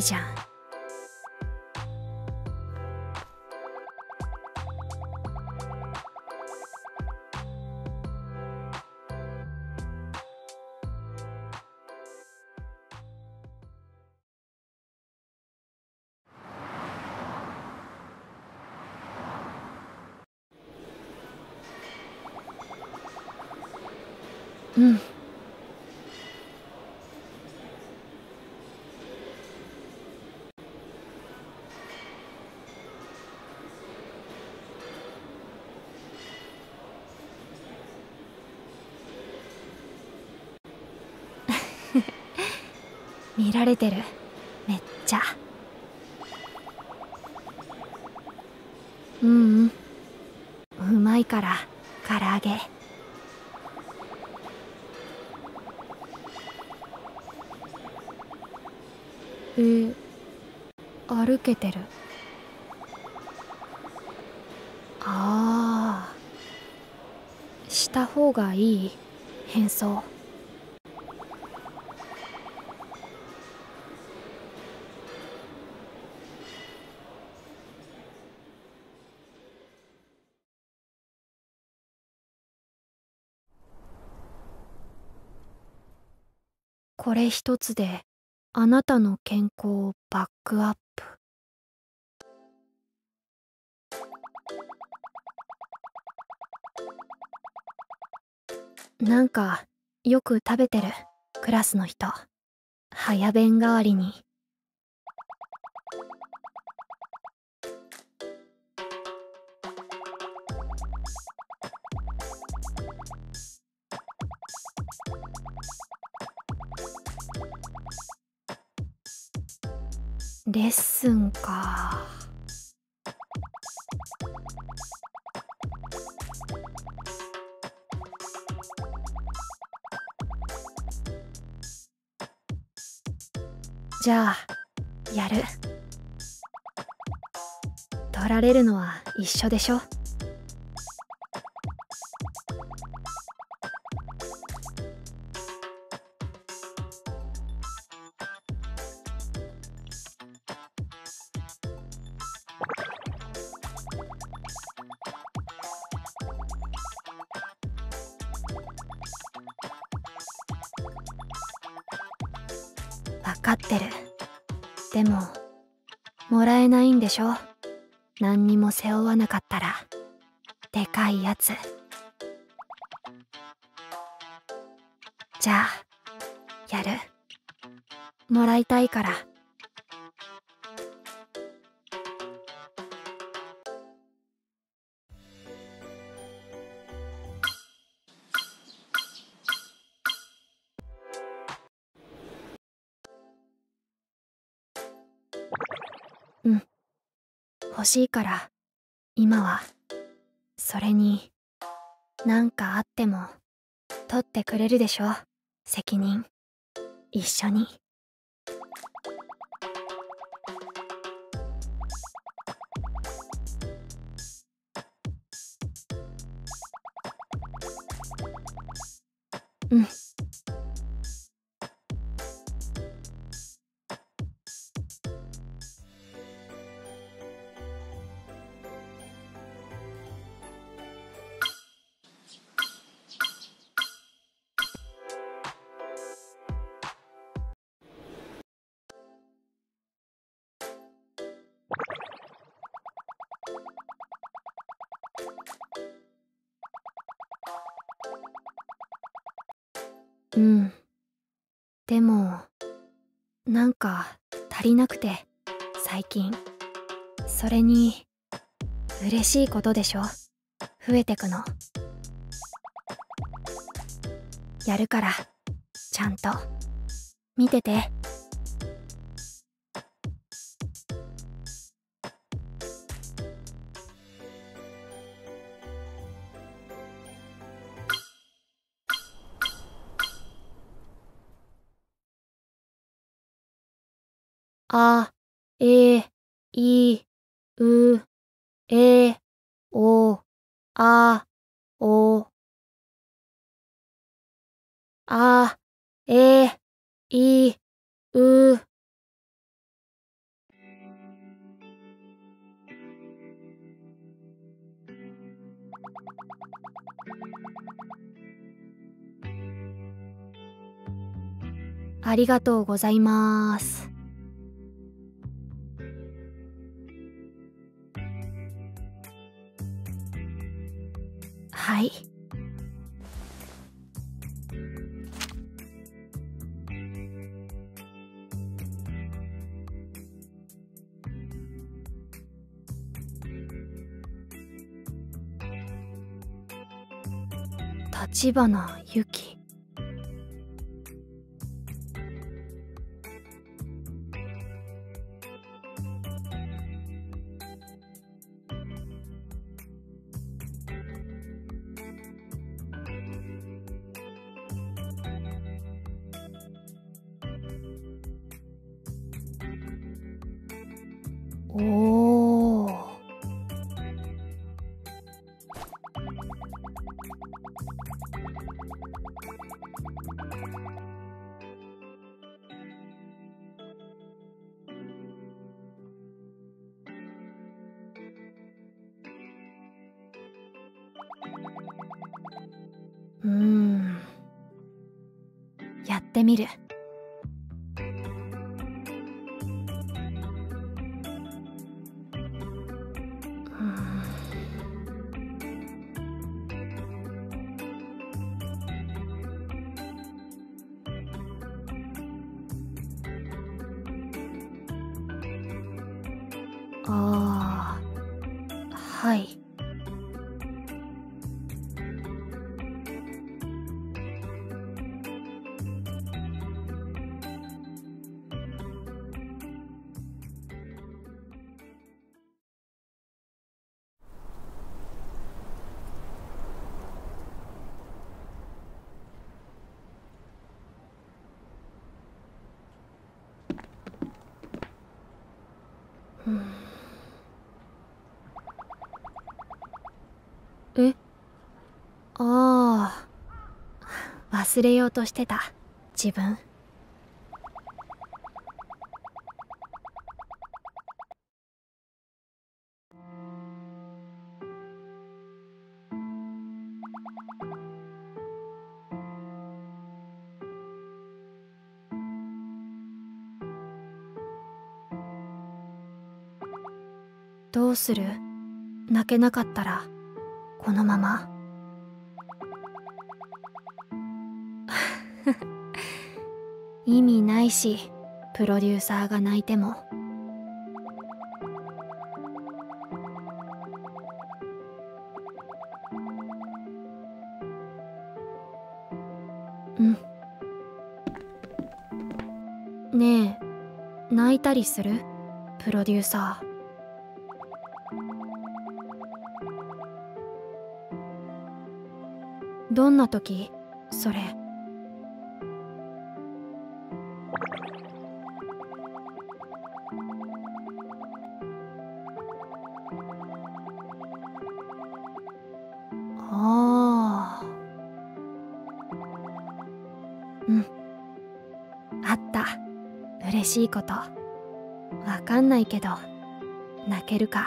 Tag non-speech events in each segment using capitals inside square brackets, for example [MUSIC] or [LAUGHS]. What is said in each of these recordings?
ない見られてる。めっちゃ。うんうん。うまいから唐揚げ。え、歩けてる。ああした方がいい。変装。これ一つであなたの健康をバックアップ。なんかよく食べてる。クラスの人。早弁代わりに。レッスンか。じゃあやる。取られるのは一緒でしょ。しょ何にも背負わなかったらでかいやつ。じゃあやる。もらいたいから。欲しいから今はそれになんかあっても取ってくれるでしょ？責任。一緒に。うん。うん。でもなんか足りなくて最近。それに嬉しいことでしょ？増えてくの。やるからちゃんと。見てて。あ、え、い、う、え、お、あ、お。あ、え、い、う。ありがとうございます。はい。橘由紀。うんやってみる。え？ああ忘れようとしてた。自分。どうする？泣けなかったらこのまま。[LAUGHS] 意味ないしプロデューサーが泣いても。うん。ねえ泣いたりする？プロデューサー。どんな時？それ。ああうん。あった。嬉しいこと。わかんないけど。泣けるか。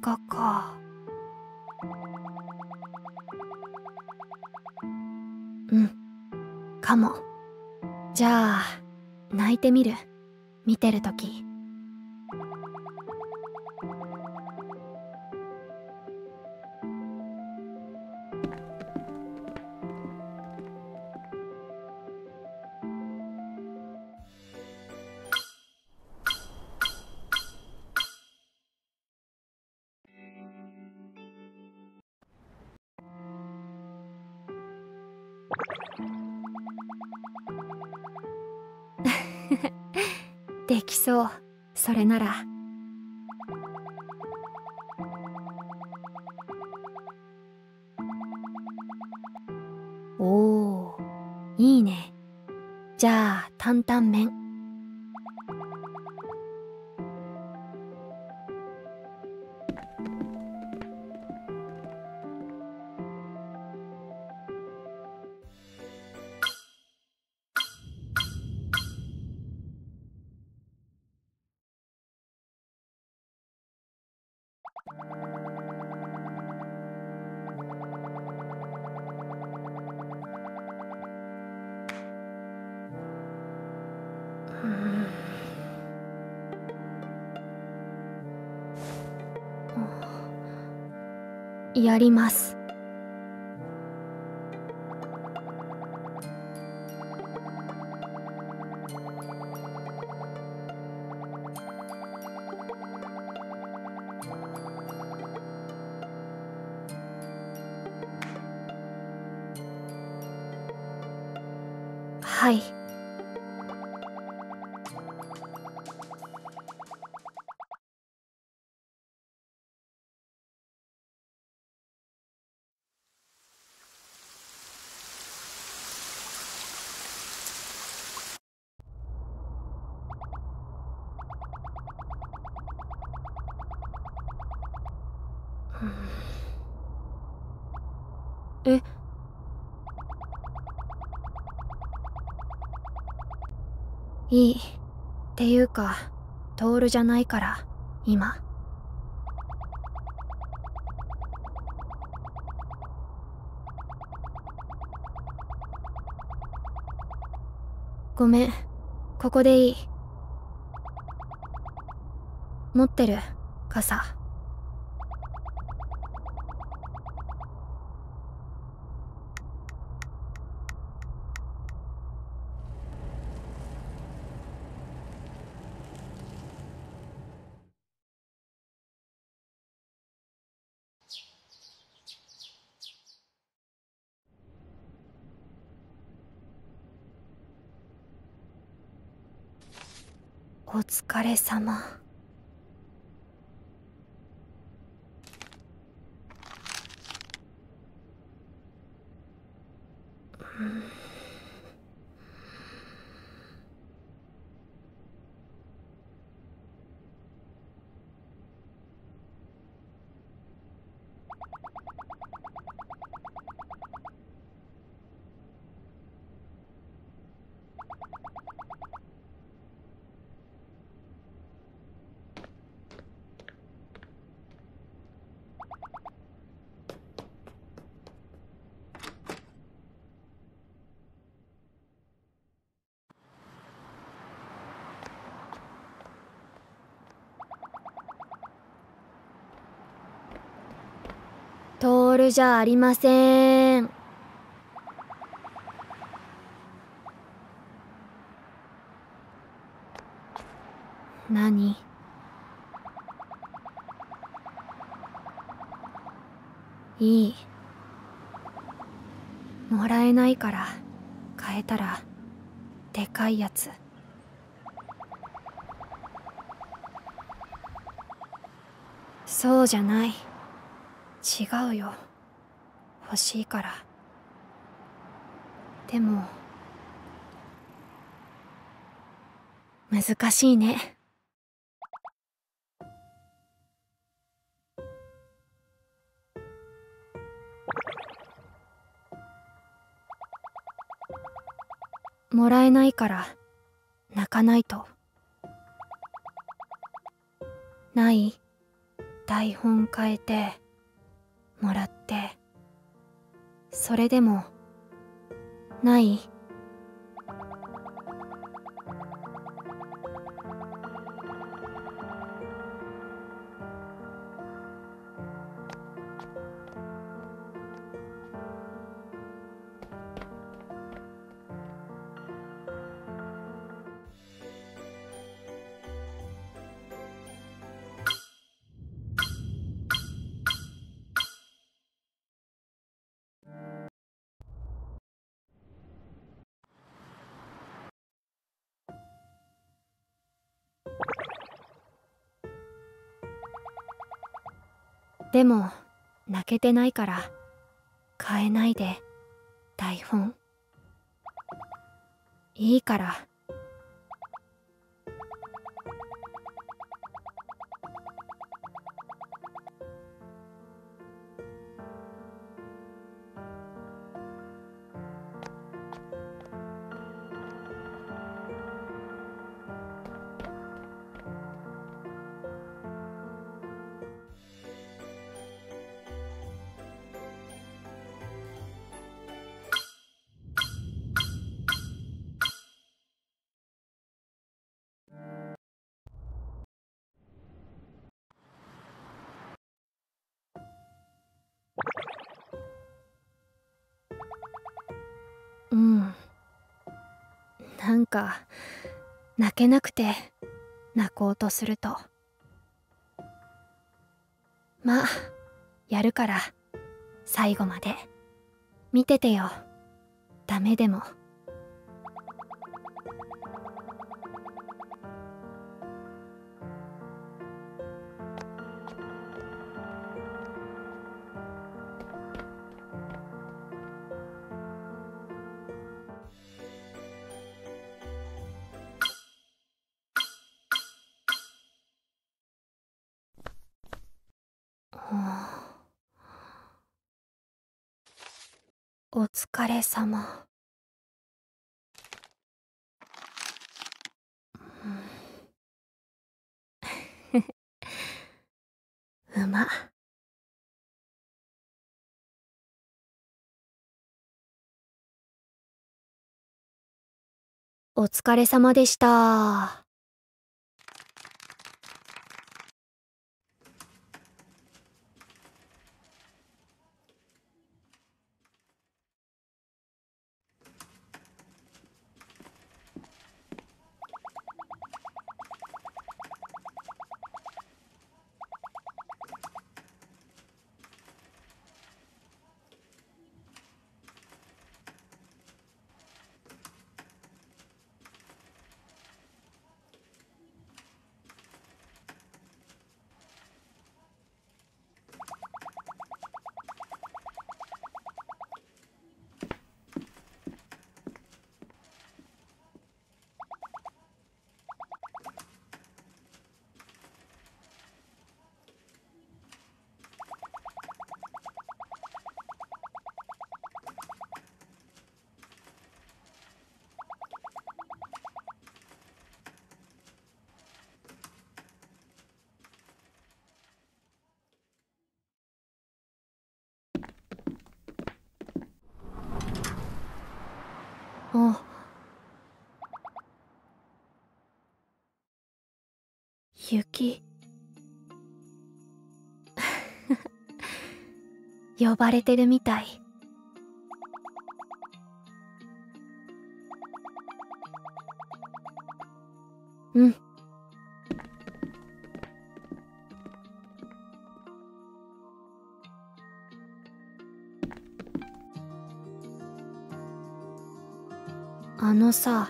画かうん。かもじゃあ泣いてみる。見てるときおーいいね。じゃあ担々麺。やります。はい。いい。っていうかトールじゃないから今。ごめん。ここでいい。持ってる。傘。れ様。ールじゃありません。何？いい。もらえないから変えたらでかいやつ。そうじゃない。違うよ。欲しいから。でも難しいね。もらえないから泣かないと。ない。台本変えて。もらってそれでもないでも泣けてないから変えないで台本。いいから。うん。なんか泣けなくて泣こうとすると。まあやるから最後まで見ててよ。ダメでも。お疲れ様。うま [LAUGHS] お疲れ様でした。お雪。[LAUGHS] 呼ばれてるみたい。うん。あのさ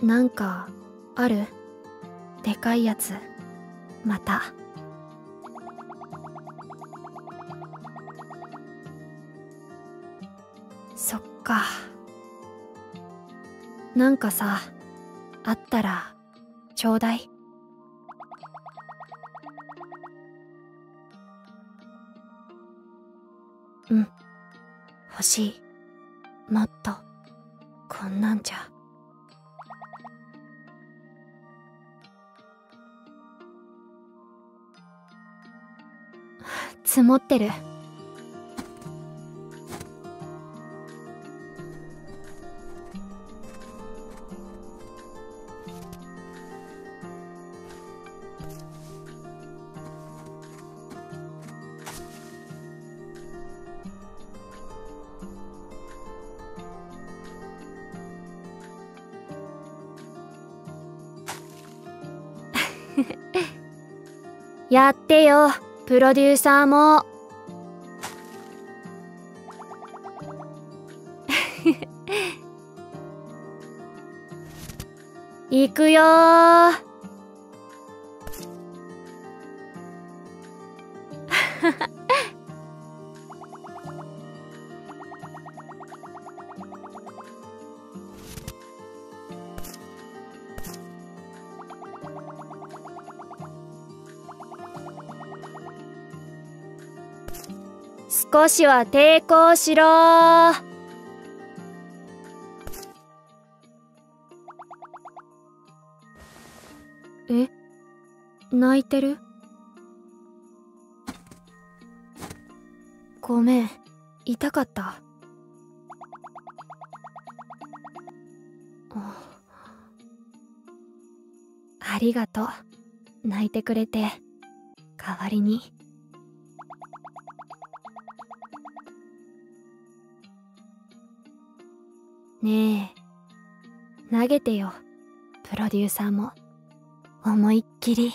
なんかある？でかいやつまた。そっか。なんかさあったらちょうだい。うん。欲しい。もっと。こんなんじゃ。積もってる。やってよプロデューサーも。[LAUGHS] 行くよ少しは抵抗しろ。え？泣いてる？ごめん。痛かった。ありがとう。泣いてくれて。代わりに。ねえ。投げてよプロデューサーも。思いっきり。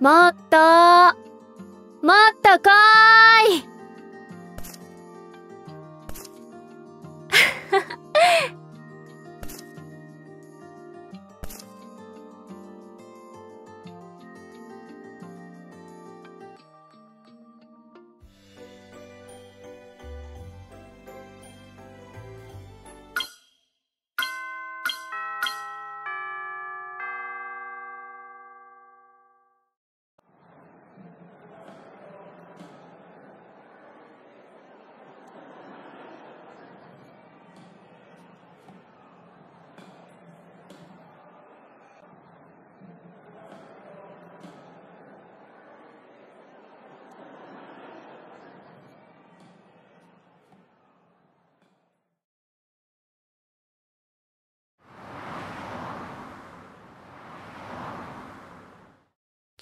もっ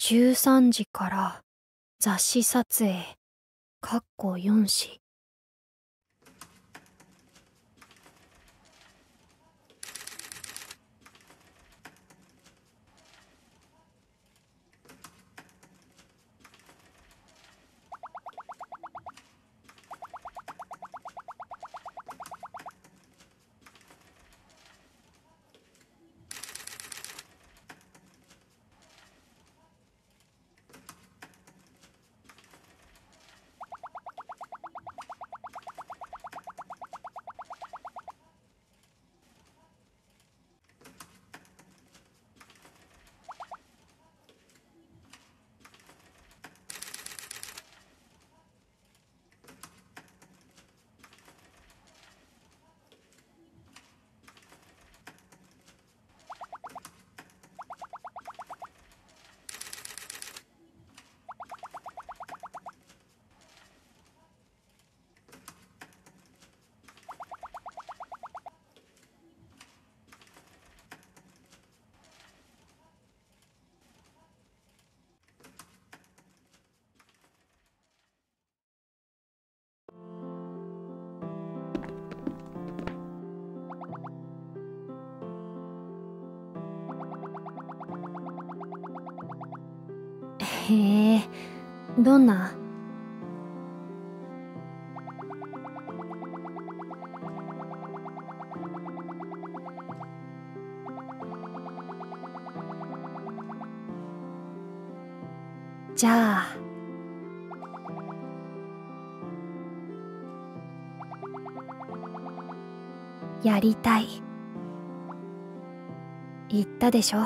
13時から雑誌撮影かっこ4誌へえ。どんな？じゃあ。やりたい。言ったでしょ？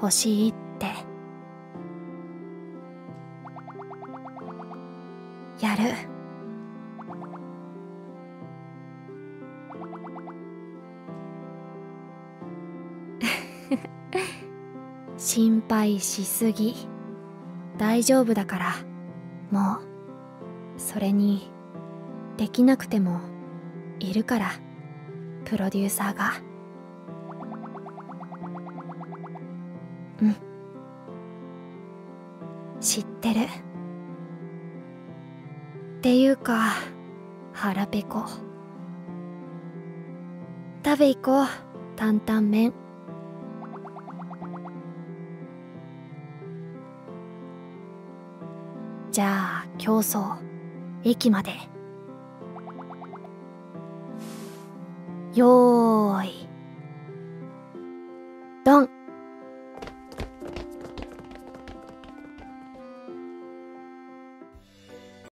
欲しいって。しすぎ。大丈夫だから。もう。それにできなくてもいるから。プロデューサーが。うん。知ってる。っていうか腹ペコ。食べ行こう。担々麺。じゃあ競争。駅まで。よーい。